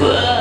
滚